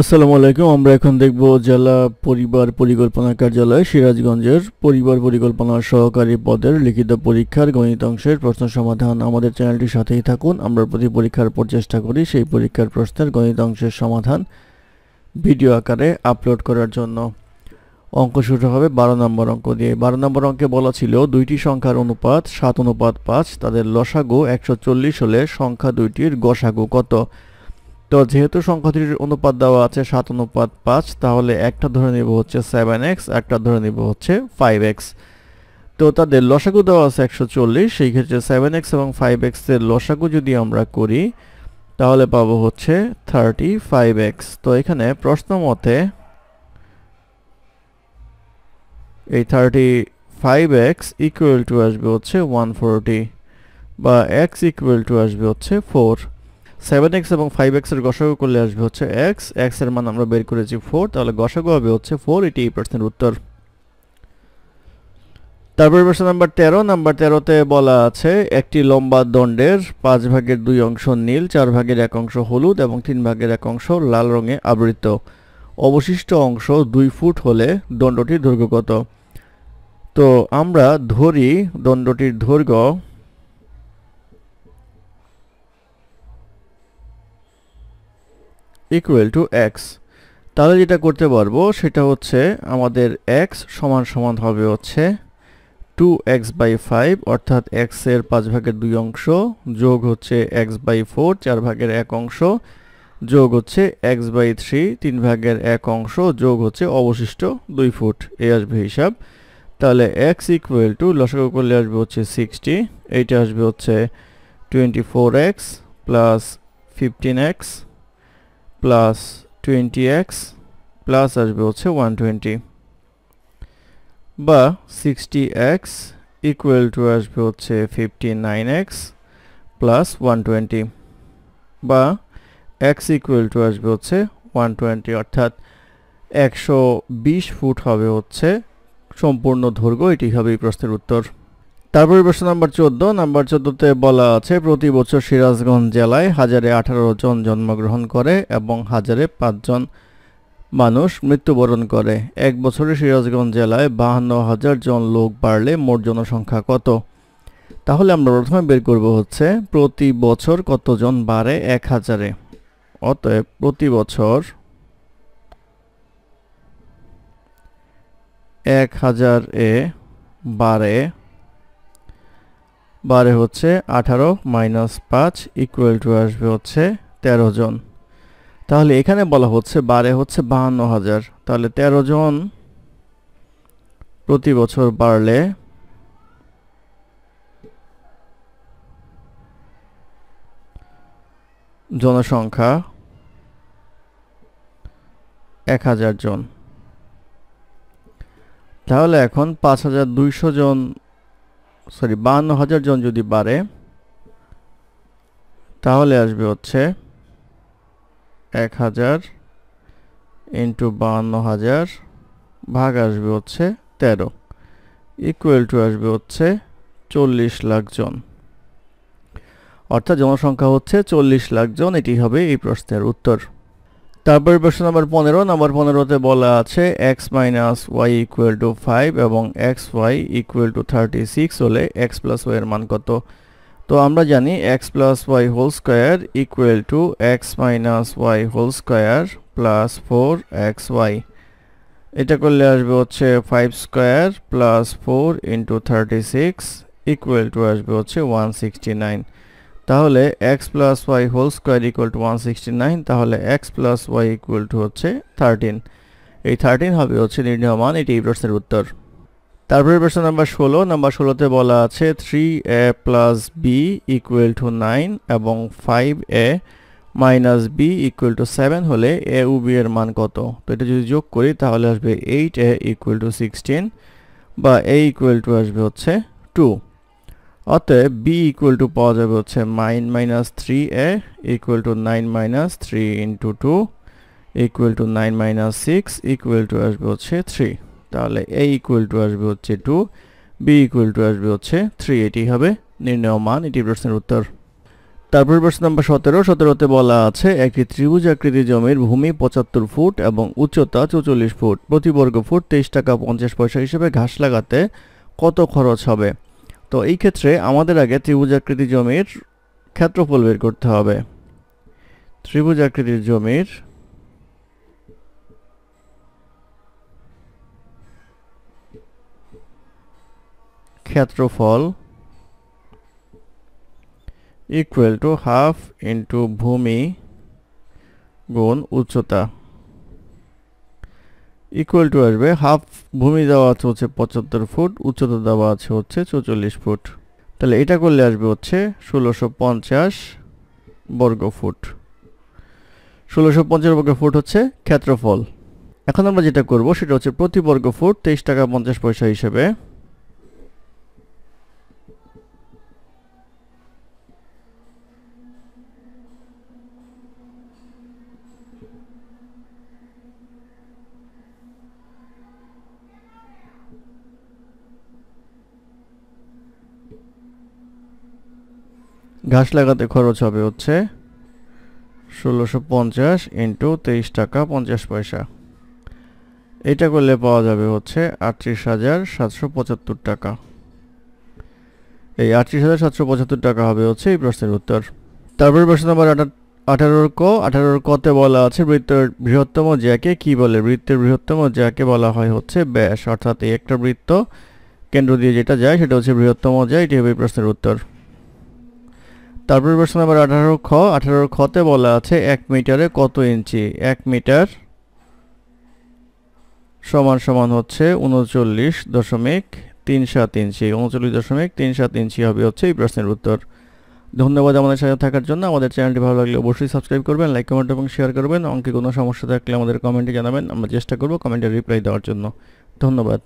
আসসালামু আলাইকুম, আমরা এখন দেখব জেলা পরিবার পরিকল্পনা কার্যালয় সিরাজগঞ্জের পরিবার পরিকল্পনা সহকারী পদের লিখিত পরীক্ষার গণিত অংশের প্রশ্ন সমাধান। আমাদের চ্যানেলটির সাথেই থাকুন, আমরা প্রতি পরীক্ষার পর চেষ্টা করি সেই পরীক্ষার প্রশ্নের গণিত অংশের সমাধান ভিডিও আকারে আপলোড করার জন্য। অঙ্ক শুরু হবে বারো নম্বর অঙ্ক দিয়ে। বারো নম্বর অঙ্কে বলা ছিল, দুইটি সংখ্যার অনুপাত সাত অনুপাত পাঁচ, তাদের লসাগু একশো চল্লিশ হলে সংখ্যা দুইটির গসাগু কত? তো যেহেতু সংখ্যাটির অনুপাত দেওয়া আছে সাত অনুপাত পাঁচ, তাহলে একটা ধরে নিব হচ্ছে সেভেন এক্স একটা ধরে নিব হচ্ছে ফাইভ এক্স তো তাদের লসাগু দেওয়া আছে একশো চল্লিশ, সেই ক্ষেত্রে সেভেন এক্স এবং ফাইভ এক্সের লসাগু যদি আমরা করি, তাহলে পাবো হচ্ছে থার্টি ফাইভ এক্স তো এখানে প্রশ্ন মতে এই thirty five x equal to আসবে হচ্ছে ওয়ান ফোরটি বা এক্স ইকুয়াল টু আসবে হচ্ছে ফোর সেভেন এক্স এবং ফাইভ এক্সের গসাগু করলে আসবে হচ্ছে এক্স এক্সের মান আমরা বের করেছি ফোর তাহলে গসাগু হবে হচ্ছে ফোর এটি এই প্রশ্নের উত্তর। তারপর প্রশ্ন নাম্বার তেরো নাম্বার তেরোতে বলা আছে, একটি লম্বা দণ্ডের পাঁচ ভাগের দুই অংশ নীল, চার ভাগের এক অংশ হলুদ এবং তিন ভাগের এক অংশ লাল রঙে আবৃত। অবশিষ্ট অংশ দুই ফুট হলে দণ্ডটির দৈর্ঘ্য কত? তো আমরা ধরি দণ্ডটির দৈর্ঘ্য ইকুয়াল টু এক্স তাহলে যেটা করতে পারব, সেটা হচ্ছে আমাদের এক্স সমান সমান হবে হচ্ছে টু এক্স বাই ফাইভ অর্থাৎ এক্সের পাঁচ ভাগের দুই অংশ যোগ হচ্ছে এক্স বাই ফোর চার ভাগের এক অংশ যোগ হচ্ছে এক্স বাই থ্রি তিন ভাগের এক অংশ যোগ হচ্ছে অবশিষ্ট দুই ফুট। এই আসবে হিসাব। তাহলে এক্স ইকুয়াল টু লসাগু করলে আসবে হচ্ছে সিক্সটি এইটা আসবে হচ্ছে twenty four x plus fifteen x plus twenty x plus আসবে হচ্ছে ওয়ান টোয়েন্টি। বা সিক্সটি এক্স ইকুয়াল টু আসবে হচ্ছে fifty nine x plus one twenty. বা এক্স ইকুয়াল টু আসবে হচ্ছে ওয়ান টোয়েন্টি। অর্থাৎ একশো বিশ ফুট হবে হচ্ছে সম্পূর্ণ দৈর্ঘ্য। এটি হবে এই প্রশ্নের উত্তর। তারপরে প্রশ্ন নাম্বার চোদ্দ। নাম্বার চোদ্দতে বলা আছে, প্রতি বছর সিরাজগঞ্জ জেলায় হাজারে আঠারো জন জন্মগ্রহণ করে এবং হাজারে পাঁচজন মানুষ মৃত্যুবরণ করে। এক বছরে সিরাজগঞ্জ জেলায় বাহান্ন হাজার জন লোক বাড়লে মোট জনসংখ্যা কত? তাহলে আমরা প্রথমে বের করব হচ্ছে, প্রতি বছর কতজন বাড়ে এক হাজারে? অতএব প্রতি বছর এক হাজার এ বাড়ে বারে হচ্ছে আঠারো মাইনাস পাঁচ ইকুয়াল টু আসবে হচ্ছে তেরো জন। তাহলে এখানে বলা হচ্ছে বারে হচ্ছে বাহান্ন হাজার। তাহলে তেরো জন প্রতি বছর বাড়লে জনসংখ্যা এক হাজার জন। তাহলে এখন পাঁচ হাজার দুইশো জন সরি, বাহান্ন হাজার জন যদি বাড়ে, তাহলে আসবে হচ্ছে এক হাজার ইন্টু বাহান্ন হাজার ভাগ আসবে হচ্ছে তেরো ইকুয়াল টু আসবে হচ্ছে চল্লিশ লাখ জন। অর্থাৎ জনসংখ্যা হচ্ছে চল্লিশ লাখ জন, এটি হবে এই প্রশ্নের উত্তর। তারপরে প্রশ্ন নাম্বার পনেরো। নাম্বার পনেরোতে বলা আছে x minus y equal to five এবং x y equal to thirty six হলে এক্স প্লাস ওয়াই এর মান কত? তো আমরা জানি x plus y whole square equal to x minus y whole square plus four x y এটা করলে আসবে হচ্ছে five square plus four into thirty six equal to আসবে হচ্ছে ওয়ান সিক্সটি নাইন তাহলে x plus y whole square equal to one sixty nine তাহলে x plus y equal to হচ্ছে thirteen এই থার্টিন হবে হচ্ছে নির্ণয় মান এটি এই প্রশ্নের উত্তর। তারপরে প্রশ্ন নাম্বার ষোলো নাম্বার ষোলোতে বলা আছে three a plus b equal to nine এবং five a minus b equal to seven হলে এ ও বি এর মান কত? তো এটা যদি যোগ করি, তাহলে আসবে eight a equal to sixteen বা এ ইকুয়াল টু আসবে হচ্ছে টু অতএব বি ইকুয়াল টু পাওয়া যাবে হচ্ছে nine minus three a equal to nine minus three into two equal to nine minus six equal to আসবে হচ্ছে থ্রি তাহলে এ ইকুয়াল টু আসবে হচ্ছে টু বি ইকুয়াল টু আসবে হচ্ছে থ্রি এটি হবে নির্ণয় মান, এটি প্রশ্নের উত্তর। তারপর প্রশ্ন নাম্বার সতেরো। সতেরোতে বলা আছে, একটি ত্রিভুজ আকৃতি জমির ভূমি পঁচাত্তর ফুট এবং উচ্চতা চৌচল্লিশ ফুট। প্রতি বর্গ ফুট তেইশ টাকা পঞ্চাশ পয়সা হিসেবে ঘাস লাগাতে কত খরচ হবে? তো এই ক্ষেত্রে আমাদের আগে ত্রিভুজ আকৃতি জমির ক্ষেত্রফল বের করতে হবে। ত্রিভুজ আকৃতির জমির ক্ষেত্রফল ইকুয়াল টু হাফ ইন্টু ভূমি গুণ উচ্চতা। ইকুয়াল টু আসবে হাফ ভূমি দেওয়া আছে হচ্ছে পঁচাত্তর ফুট, উচ্চতা দেওয়া আছে হচ্ছে চৌচল্লিশ ফুট। তাহলে এটা করলে আসবে হচ্ছে ষোলোশো পঞ্চাশ বর্গ ফুট। ষোলোশো পঞ্চাশ বর্গ ফুট হচ্ছে ক্ষেত্রফল। এখন আমরা যেটা করব সেটা হচ্ছে প্রতি বর্গ ফুট তেইশ টাকা পঞ্চাশ পয়সা হিসেবে। ঘাস লাগাতে খরচ হবে হচ্ছে ষোলোশো পঞ্চাশ ইন্টু তেইশ টাকা পঞ্চাশ পয়সা। এটা করলে পাওয়া যাবে হচ্ছে আটত্রিশ হাজার সাতশো পঁচাত্তর টাকা। এই আটত্রিশ হাজার সাতশো পঁচাত্তর টাকা হবে হচ্ছে এই প্রশ্নের উত্তর। তারপরে প্রশ্ন নম্বর আঠারোর ক, আঠারোর কতে বলা আছে বৃত্তের বৃহত্তম জ্যাকে কি বলে? বৃত্তের বৃহত্তম জ্যাকে বলা হয় হচ্ছে ব্যাস। অর্থাৎ এই একটা বৃত্ত কেন্দ্র দিয়ে যেটা যায় সেটা হচ্ছে বৃহত্তম জ্যা এটি হবে প্রশ্নের উত্তর। তারপর প্রশ্ন নাম্বার আঠারো খ, আঠারো খতে বলা আছে এক মিটারে কত ইঞ্চি? এক মিটার সমান সমান হচ্ছে উনচল্লিশ দশমিক তিন সাত ইঞ্চি। উনচল্লিশ দশমিক তিন সাত ইঞ্চি হবে হচ্ছে এই প্রশ্নের উত্তর। ধন্যবাদ আমাদের সাথে থাকার জন্য। আমাদের চ্যানেলটি ভালো লাগলে অবশ্যই সাবস্ক্রাইব করবেন, লাইক, কমেন্ট এবং শেয়ার করবেন। অঙ্কে কোনো সমস্যা থাকলে আমাদের কমেন্টে জানাবেন। আমরা চেষ্টা করব কমেন্টে রিপ্লাই দেওয়ার জন্য। ধন্যবাদ।